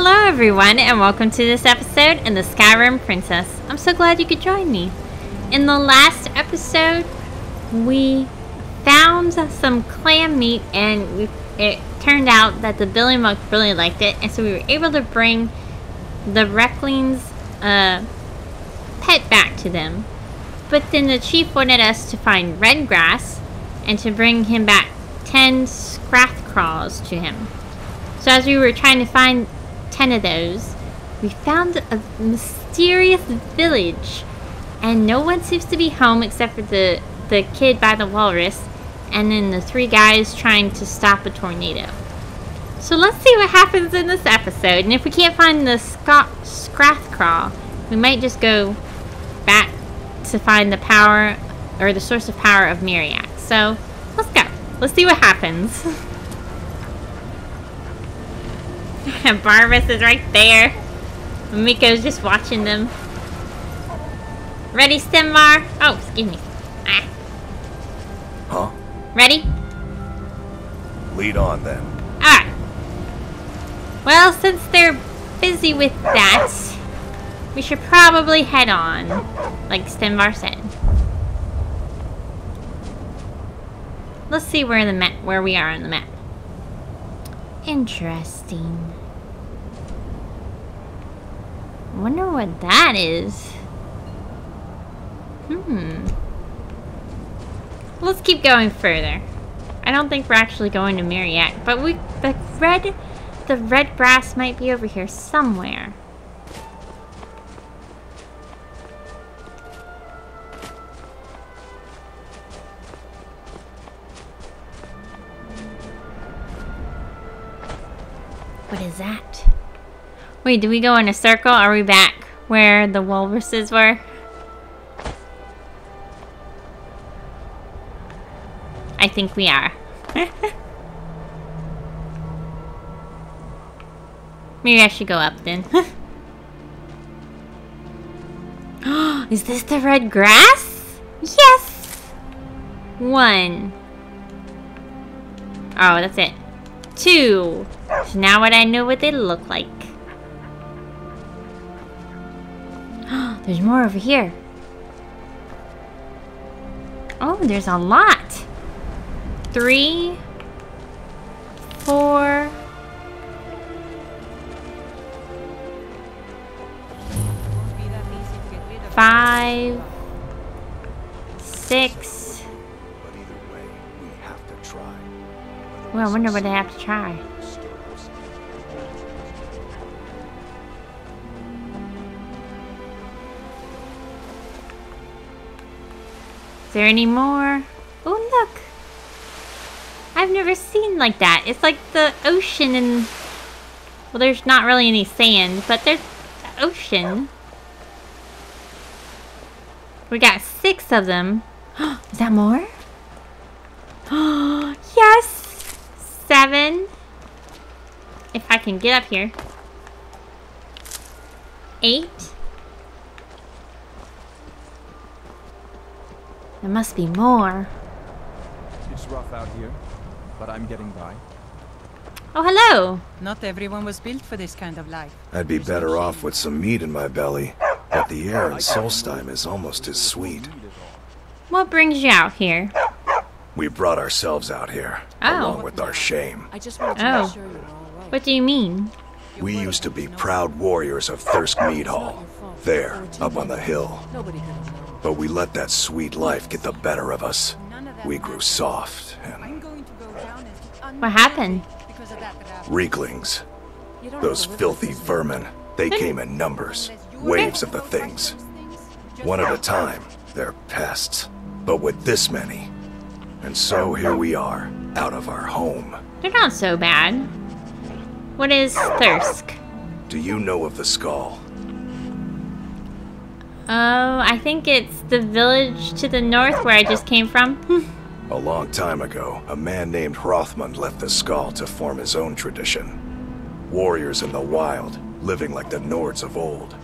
Hello everyone and welcome to this episode in the Skyrim Princess. I'm so glad you could join me. In the last episode, we found some clam meat and it turned out that the Billy Monk really liked it and so we were able to bring the Riekling's uh, pet back to them. But then the chief wanted us to find red grass and to bring him back 10 Scathecraws to him. So as we were trying to find 10 of those, we found a mysterious village. And no one seems to be home except for the, the kid by the walrus. And then the three guys trying to stop a tornado. So let's see what happens in this episode. And if we can't find the Scott Scathecraw, we might just go back to find the power or the source of power of Miraak. So let's go. Let's see what happens. Barbas is right there. Meeko's just watching them. Ready, Stenvar? Oh, excuse me. Ah. Huh? Ready? Lead on then. Alright. Well, since they're busy with that, we should probably head on, like Stenvar said. Let's see where the map where we are on the map. Interesting. I wonder what that is. Hmm. Let's keep going further. I don't think we're actually going to Miraak, but we the red the red grass might be over here somewhere. What is that? Wait, did we go in a circle? Are we back where the walruses were? I think we are. Maybe I should go up then. Is this the red grass? Yes! One. Oh, that's it. Two. So now what I know what they look like. There's more over here. Oh, there's a lot. Three. Four. Five. Six. Well, I wonder what I have to try. Is there any more? Oh, look! I've never seen like that. It's like the ocean and... Well, there's not really any sand, but there's the ocean. We got six of them. Is that more? yes! Seven. If I can get up here. Eight. There must be more. It's rough out here, but I'm getting by. Oh, hello. Not everyone was built for this kind of life. I'd be better off with some meat in my belly. But the air in Solstheim is almost as sweet. What brings you out here? We brought ourselves out here, Oh. along with our shame. I just wanted to Oh. sure you were all right. What do you mean? We used to be proud warriors of Thirsk Mead Hall, there, up on the hill. Nobody could have known. But we let that sweet life get the better of us. We grew soft and going to go down and What happened? because of that rabbit. rieklings. Those have to live filthy vermin. They came in numbers. Waves of the things. One at a time. They're pests. But with this many. And so here we are, out of our home. They're not so bad. What is Thirsk? Do you know of the Skaal? Oh, I think it's the village to the north where I just came from. A long time ago, a man named Hrothmund left the Skaal to form his own tradition. Warriors in the wild, living like the Nords of old.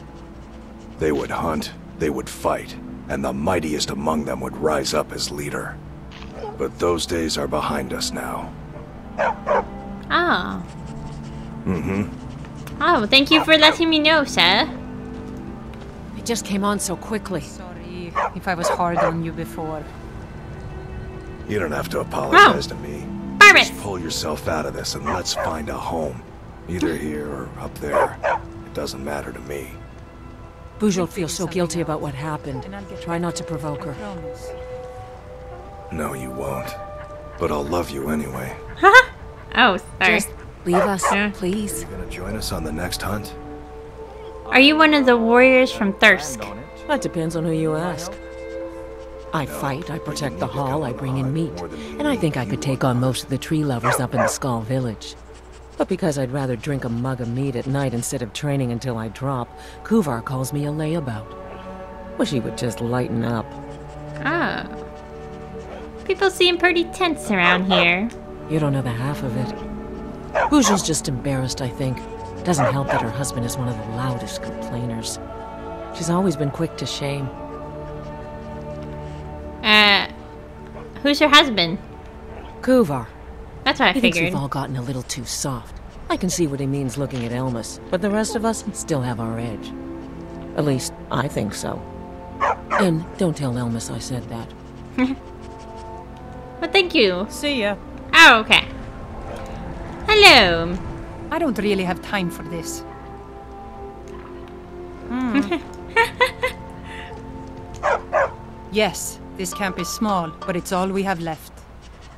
They would hunt, they would fight, and the mightiest among them would rise up as leader. But those days are behind us now. oh. Mm-hmm. Oh, thank you for letting me know, sir. It just came on so quickly. Sorry if I was hard on you before. You don't have to apologize to me. Oh, Barbas! Just pull yourself out of this and let's find a home. Either here or up there. It doesn't matter to me. Bujold feels so guilty about what happened. And I'll get Try not to provoke her. No, you won't. But I'll love you anyway. Oh, sorry. Just leave us, Yeah. please. You gonna join us on the next hunt? Are you one of the warriors from Thirsk? That depends on who you ask. I fight, I protect the hall, I bring in meat. And I think I could take on most of the tree lovers up in the Skaal Village. But because I'd rather drink a mug of meat at night instead of training until I drop, Kuvar calls me a layabout. Wish he would just lighten up. Oh. People seem pretty tense around here. You don't know the half of it. Bujold's just embarrassed, I think. Doesn't help that her husband is one of the loudest complainers. She's always been quick to shame. Uh, who's your husband? Kuvar. That's what I He thinks figured. we've all gotten a little too soft. I can see what he means looking at Elmus, but the rest of us still have our edge. At least, I think so. And don't tell Elmus I said that. Well, thank you. See ya. Oh, okay. Hello. I don't really have time for this. Hmm. yes, this camp is small, but it's all we have left.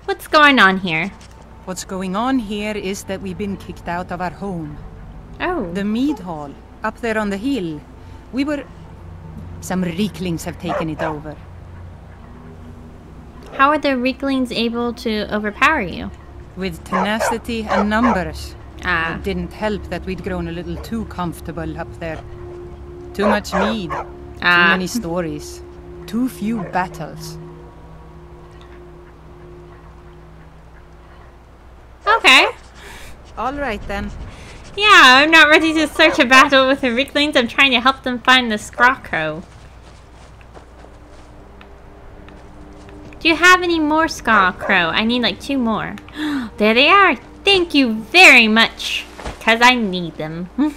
What's going on here? What's going on here is that we've been kicked out of our home. Oh. The mead hall, up there on the hill. We were. Some Rieklings have taken it over. How are the Rieklings able to overpower you? With tenacity and numbers. Ah. It didn't help that we'd grown a little too comfortable up there. Too much mead, too Ah. many stories, too few battles. Okay. All right then. Yeah, I'm not ready to start a battle with the Rieklings. I'm trying to help them find the Scathecraw. Do you have any more Scathecraw? I need like two more. there they are. Thank you very much. Because I need them.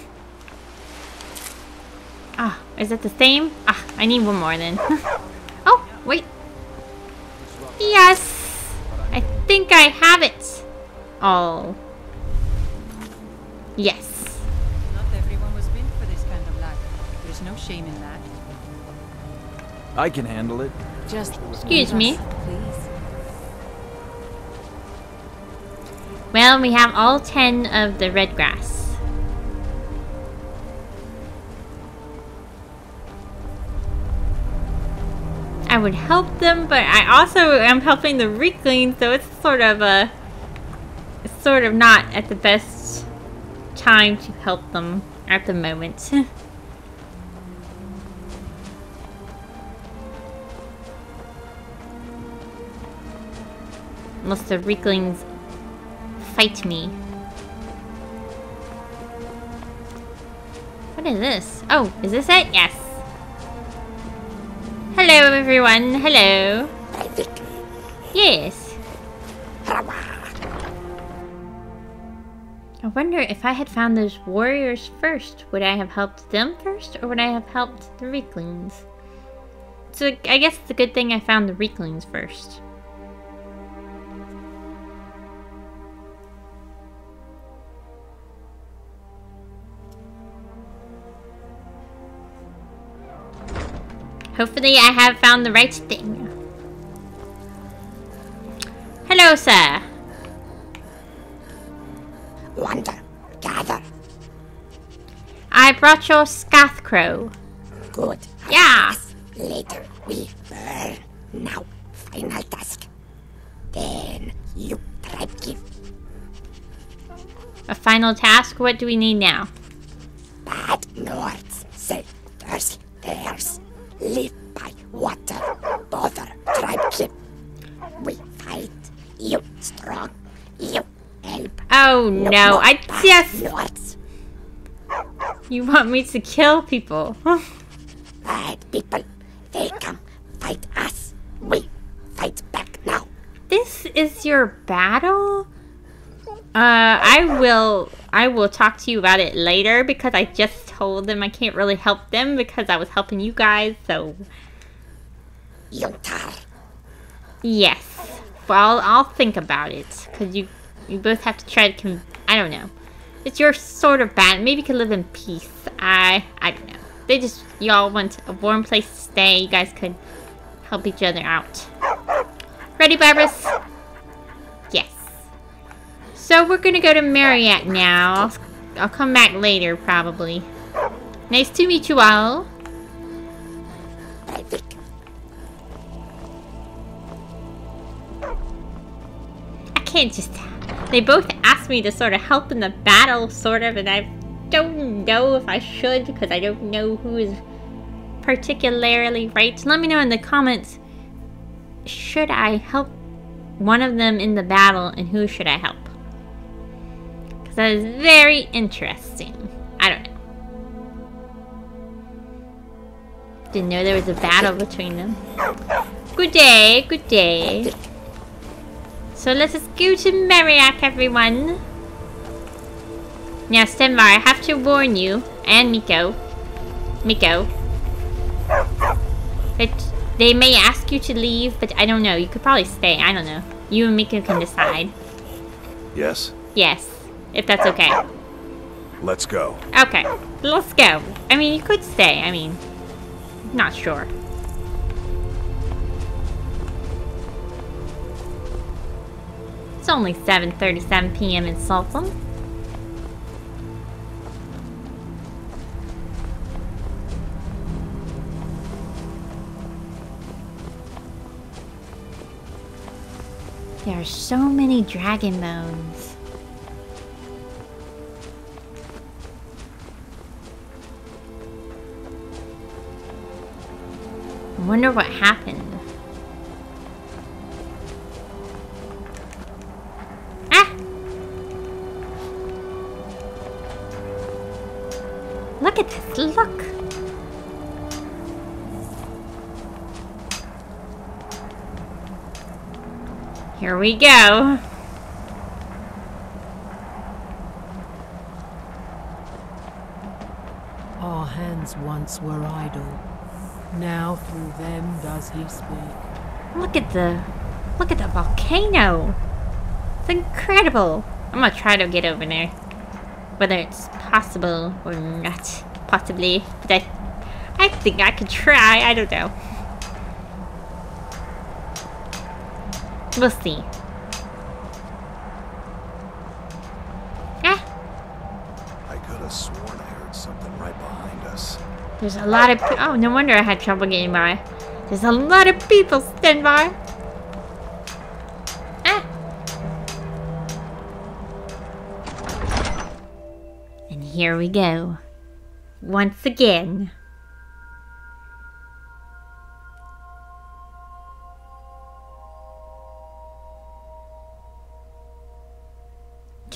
Ah, is that the same? Ah, I need one more then. oh, wait. Yes! I think I have it. all. Yes. Not everyone was built for this kind of life. There's no shame in that. I can handle it. Just Excuse leave me. Well, we have all 10 of the red grass. I would help them, but I also am helping the Rieklings, so it's sort of a... It's sort of not at the best time to help them at the moment. Unless the Rieklings fight me. What is this? Oh, is this it? Yes. Hello, everyone. Hello. Yes. I wonder if I had found those warriors first, would I have helped them first, or would I have helped the Rieklings? So I guess it's a good thing I found the Rieklings first. Hopefully I have found the right thing. Hello, sir. Wander, gather. I brought your Scathecraw. Good. Yeah. Later we burn. Now, final task. Then you tribe keep A final task? What do we need now? Oh no, more I just... Nords. You want me to kill people? Bad people. They come fight us. We fight back now. this is your battle? Uh, I will I will talk to you about it later because I just told them I can't really help them because I was helping you guys, so... Yuntar. Yes. Well, I'll, I'll think about it because you, you both have to try to con- I don't know. It's your sort of bad. Maybe you could live in peace. I, I don't know. They just, y'all want a warm place to stay. You guys could help each other out. Ready, Barbas? Yes. So we're gonna go to Miraak now. I'll, I'll come back later, probably. Nice to meet you all. I can't just... They both asked me to sort of help in the battle, sort of, and I don't know if I should because I don't know who is particularly right. Let me know in the comments, should I help one of them in the battle and who should I help? Because that is very interesting. I don't know. Didn't know there was a battle between them. Good day, good day. So let us go to Miraak, everyone. Now, Stenvar, I have to warn you, and Meeko, Meeko, that they may ask you to leave, but I don't know. You could probably stay. I don't know. You and Meeko can decide. Yes? Yes, if that's okay. Let's go. Okay, let's go. I mean, you could stay. I mean, not sure. It's only 7.37 p.m. in Solstheim. There are so many dragon bones. I wonder what happened. Here we go. Our hands once were idle. Now through them does he speak. Look at the look at the volcano. It's incredible. I'm gonna try to get over there. Whether it's possible or not. Possibly. But I I think I could try. I don't know. We'll see. Ah, I could have sworn I heard something right behind us. there's a lot of oh no wonder I had trouble getting by. There's a lot of people stand by. Ah. And here we go. Once again.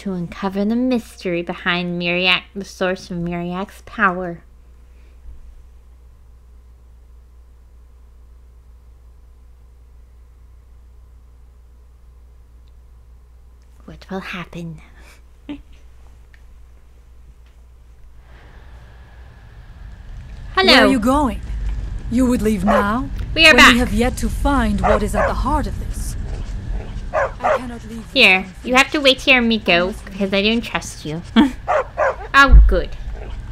To uncover the mystery behind Miraak, the source of Miraak's power. What will happen? Hello. Where are you going? You would leave uh, now? We are back. we have yet to find what is at the heart of this. I cannot leave. this Here, you have to wait here, Meeko, because I don't trust you. oh, good.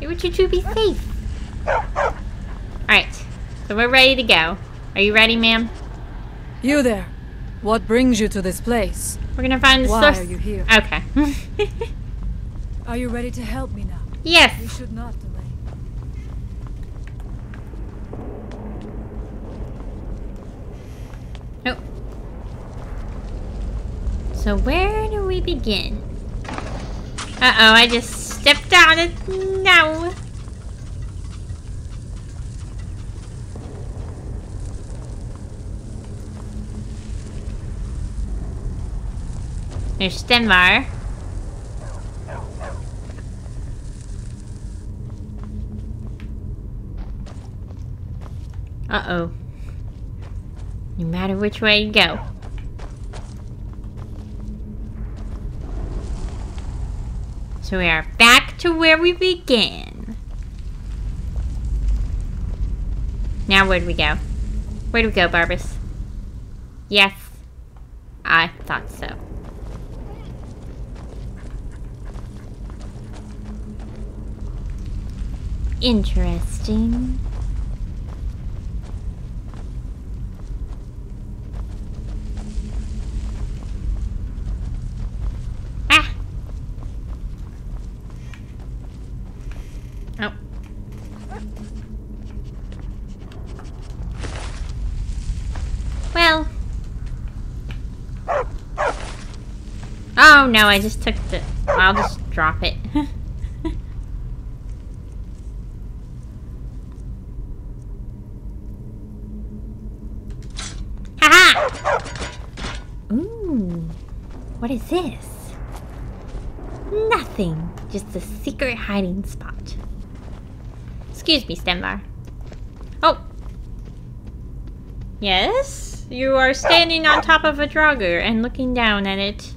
I want you to be safe. Alright, so we're ready to go. Are you ready, ma'am? You there. What brings you to this place? We're gonna find the Why source. are you here? Okay. Are you ready to help me now? Yes. We should not So where do we begin? Uh-oh, I just stepped on it. No. There's Stenvar. Uh-oh. No matter which way you go. So we are back to where we began. Now where do we go? Where do we go, Barbas? Yes. I thought so. Interesting. Ah! Oh. Well. Oh I just took the... I'll just drop it. Haha! Ooh. What is this? Nothing. Just a secret hiding spot. Excuse me, Stenvar. Oh. Yes? You are standing on top of a Draugr and looking down at it.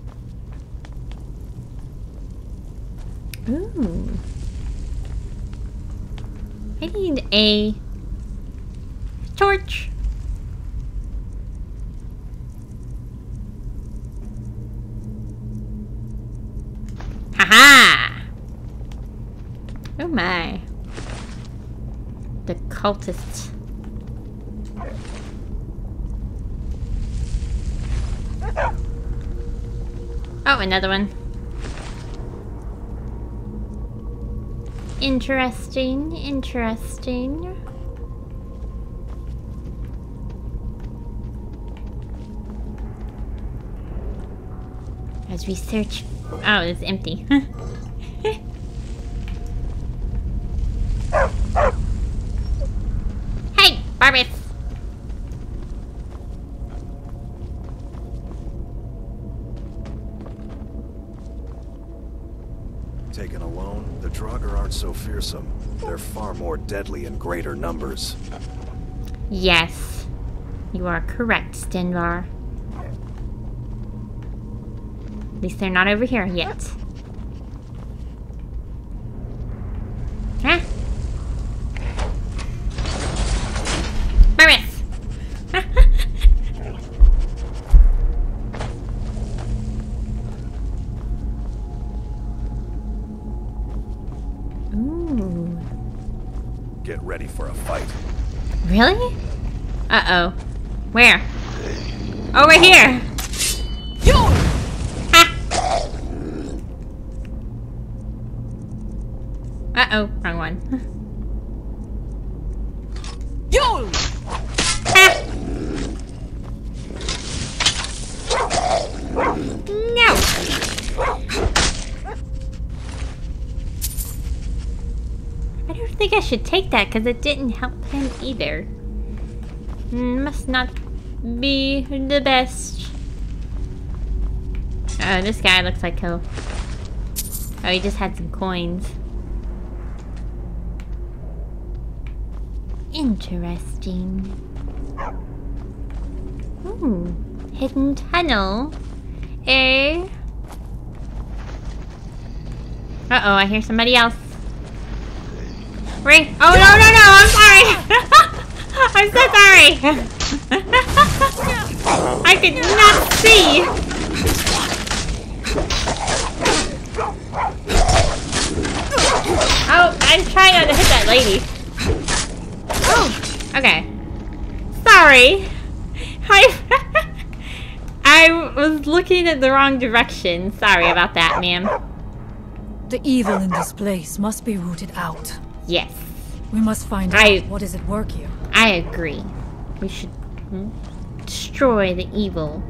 Ooh. I need a torch. Haha! Oh my. The cultists. Oh, another one. Interesting, interesting. As we search... Oh, it's empty. Taken alone, the Draugr aren't so fearsome. They're far more deadly in greater numbers. Yes. You are correct, Stenvar. At least they're not over here yet. Over here! Uh-oh, wrong one. Ha! No! I don't think I should take that because it didn't help him either. Must not be the best. Oh, this guy looks like he'll... Oh, he just had some coins. Interesting. Ooh, hidden tunnel. Eh? Uh-oh, I hear somebody else. Ray. Oh, no, no, no, I'm sorry. I'm so sorry. I could not see. Oh, I'm trying not to hit that lady. Oh, okay. Sorry. I I was looking at the wrong direction. Sorry about that, ma'am. The evil in this place must be rooted out. Yes, We must find I- out what is at work here. I agree. We should destroy the evil.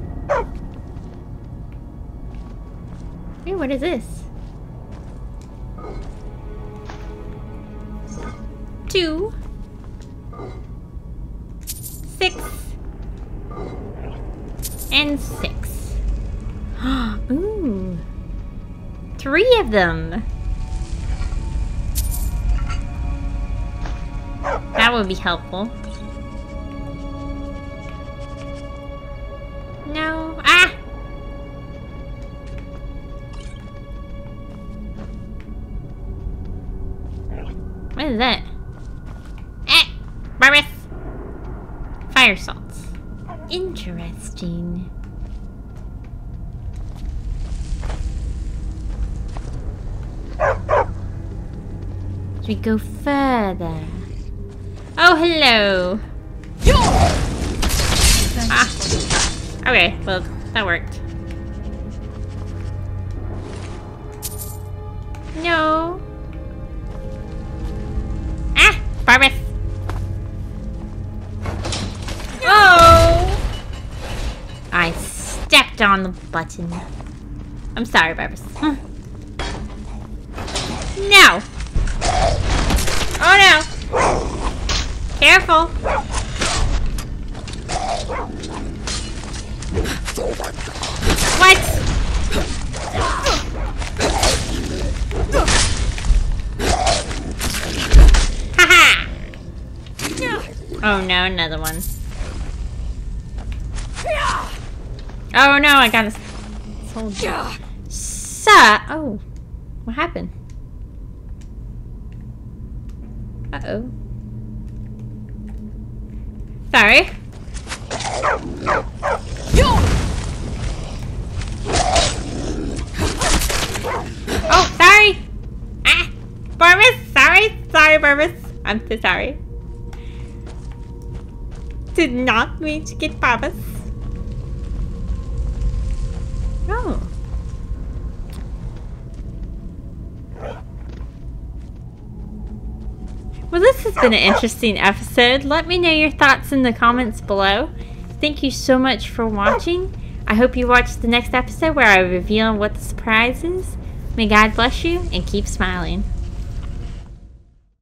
Hey, what is this? Two. Six. And six. Ooh. Three of them. That would be helpful. What is that? Eh! Barbas! Fire salts. Interesting. Should we go further? Oh, hello! Ah. Okay, well, that worked. No. Stepped on the button. I'm sorry, Barbas. No! Oh no! Careful! What? Haha! Oh no, another one. Oh no, I got a soldier. Sir! Oh, what happened? Uh oh. Sorry. Oh, sorry. Ah, Barbas, sorry, sorry, Barbas. I'm so sorry. Did not mean to get Barbas. Been an interesting episode. Let me know your thoughts in the comments below. Thank you so much for watching. I hope you watch the next episode where I reveal what the surprise is. May God bless you and keep smiling.